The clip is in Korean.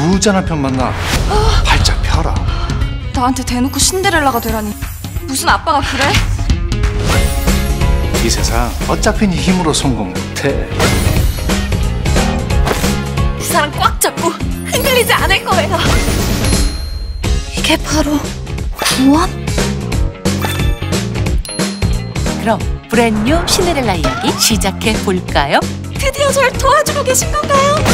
부자나 편 만나 활짝 펴라 나한테 대놓고 신데렐라가 되라니 무슨 아빠가 그래? 이 세상 어차피 네 힘으로 성공 못해 이 사람 꽉 잡고 흔들리지 않을 거예요 이게 바로 구원? 그럼 브랜뉴 신데렐라 이야기 시작해 볼까요? 드디어 절 도와주고 계신 건가요?